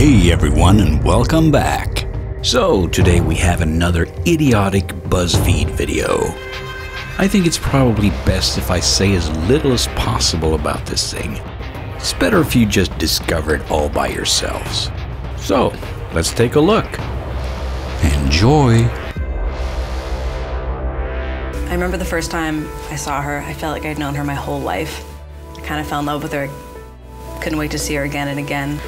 Hey everyone, and welcome back. So, today we have another idiotic BuzzFeed video. I think it's probably best if I say as little as possible about this thing. It's better if you just discover it all by yourselves. So, let's take a look. Enjoy. I remember the first time I saw her, I felt like I'd known her my whole life. I kind of fell in love with her. Couldn't wait to see her again and again.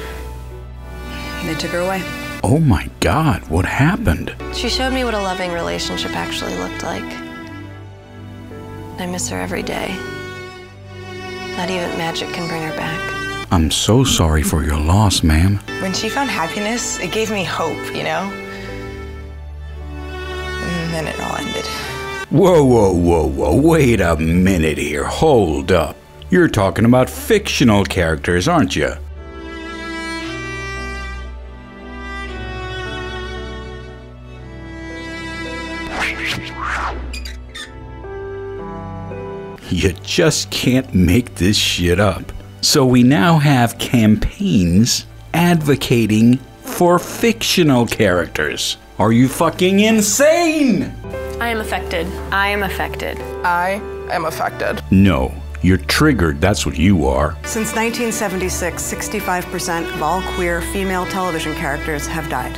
And they took her away. Oh my god, what happened? She showed me what a loving relationship actually looked like. I miss her every day. Not even magic can bring her back. I'm so sorry for your loss, ma'am. When she found happiness, it gave me hope, you know? And then it all ended. Whoa, whoa, whoa, whoa, wait a minute here. Hold up. You're talking about fictional characters, aren't you? You just can't make this shit up. So we now have campaigns advocating for fictional characters. Are you fucking insane? I am affected. I am affected. I am affected. No, you're triggered, that's what you are. Since 1976, 65% of all queer female television characters have died.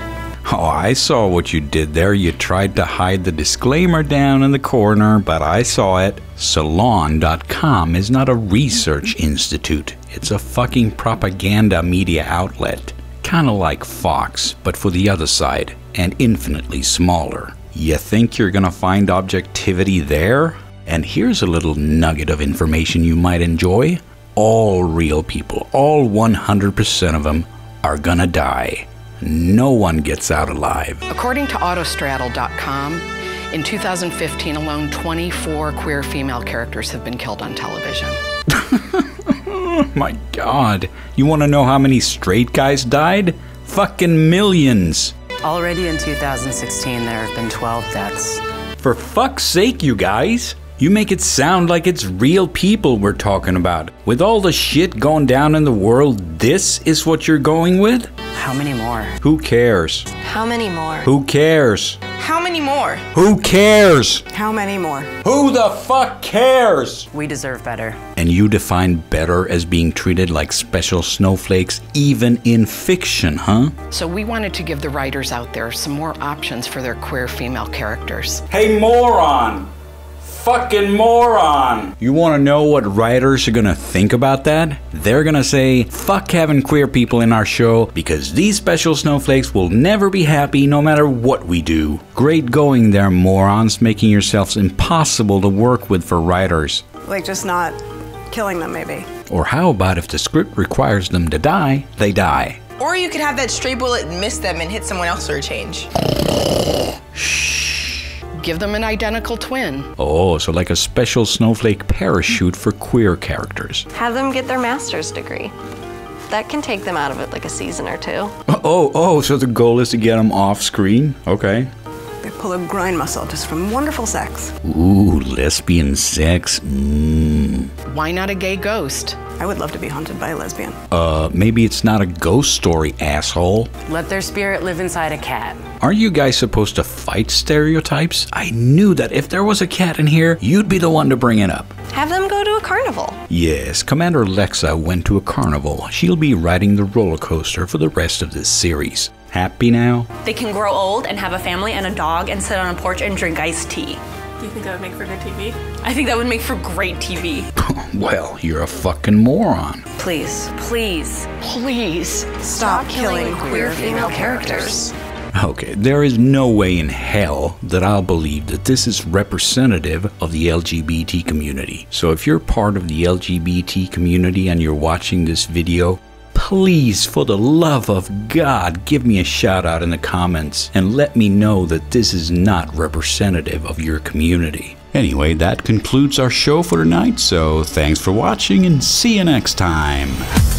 Oh, I saw what you did there. You tried to hide the disclaimer down in the corner, but I saw it. Salon.com is not a research institute, it's a fucking propaganda media outlet. Kinda like Fox, but for the other side, and infinitely smaller. You think you're gonna find objectivity there? And here's a little nugget of information you might enjoy. All real people, all 100% of them, are gonna die. No one gets out alive. According to Autostraddle.com, in 2015 alone, 24 queer female characters have been killed on television. Oh my god. You wanna know how many straight guys died? Fucking millions. Already in 2016, there have been 12 deaths. For fuck's sake, you guys. You make it sound like it's real people we're talking about. With all the shit going down in the world, this is what you're going with? How many more? Who cares? How many more? Who cares? How many more? Who cares? How many more? Who the fuck cares? We deserve better. And you define better as being treated like special snowflakes even in fiction, huh? So we wanted to give the writers out there some more options for their queer female characters. Hey, moron! Fucking moron! You wanna know what writers are gonna think about that? They're gonna say, fuck having queer people in our show because these special snowflakes will never be happy no matter what we do. Great going there, morons, making yourselves impossible to work with for writers. Like, just not killing them, maybe. Or how about if the script requires them to die, they die? Or you could have that stray bullet miss them and hit someone else for a change. Give them an identical twin. Oh, so like a special snowflake parachute for queer characters. Have them get their master's degree. That can take them out of it like a season or two. Oh, oh, so the goal is to get them off screen? Okay. They pull a groin muscle just from wonderful sex. Ooh, lesbian sex. Mmm. Why not a gay ghost? I would love to be haunted by a lesbian. Uh, maybe it's not a ghost story, asshole. Let their spirit live inside a cat. Aren't you guys supposed to fight stereotypes? I knew that if there was a cat in here, you'd be the one to bring it up. Have them go to a carnival. Yes, Commander Lexa went to a carnival. She'll be riding the roller coaster for the rest of this series. Happy now? They can grow old and have a family and a dog and sit on a porch and drink iced tea. Do you think that would make for good TV? I think that would make for great TV. well, you're a fucking moron. Please. Please. Please. Stop, killing, queer female characters. Okay, there is no way in hell that I'll believe that this is representative of the LGBT community. So if you're part of the LGBT community and you're watching this video, please, for the love of God, give me a shout out in the comments and let me know that this is not representative of your community. Anyway, that concludes our show for tonight, so thanks for watching and see you next time.